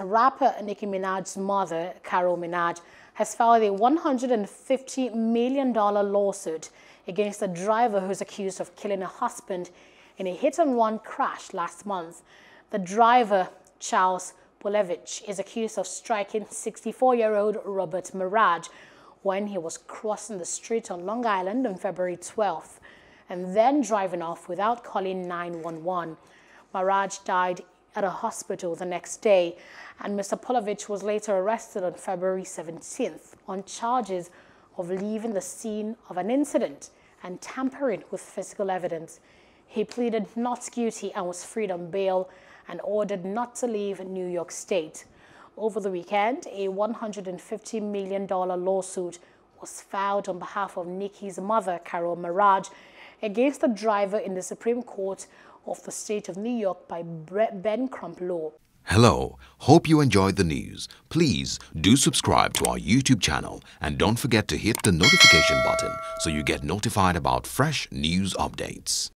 Rapper Nicki Minaj's mother, Carol Minaj, has filed a $150 million lawsuit against a driver who's accused of killing her husband in a hit-and-run crash last month. The driver, Charles Polevich, is accused of striking 64-year-old Robert Maraj when he was crossing the street on Long Island on February 12th and then driving off without calling 911. Maraj died at a hospital the next day, and Mr. Polevich was later arrested on February 17th on charges of leaving the scene of an incident and tampering with physical evidence. He pleaded not guilty and was freed on bail and ordered not to leave New York State. Over the weekend, a $150 million lawsuit was filed on behalf of Nicki's mother, Carol Maraj, against the driver in the Supreme Court of the state of New York by Ben Crump Law. Hello, hope you enjoyed the news. Please do subscribe to our YouTube channel and don't forget to hit the notification button so you get notified about fresh news updates.